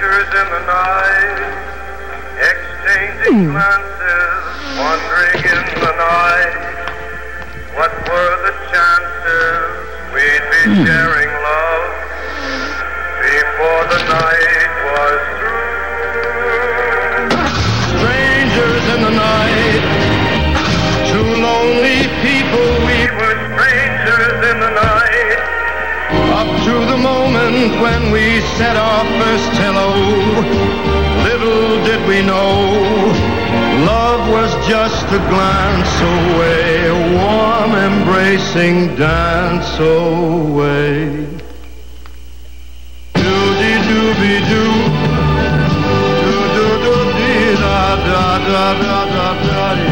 Strangers in the night, exchanging hmm. glances, wandering in the night. What were the chances we'd be hmm. sharing love before the night was through? Strangers in the night, two lonely people, we We were strangers in the night. up to the moment when we set our first love was just a glance away, a warm embracing dance away. Doody dooby doo, doo doo doo dee da da da da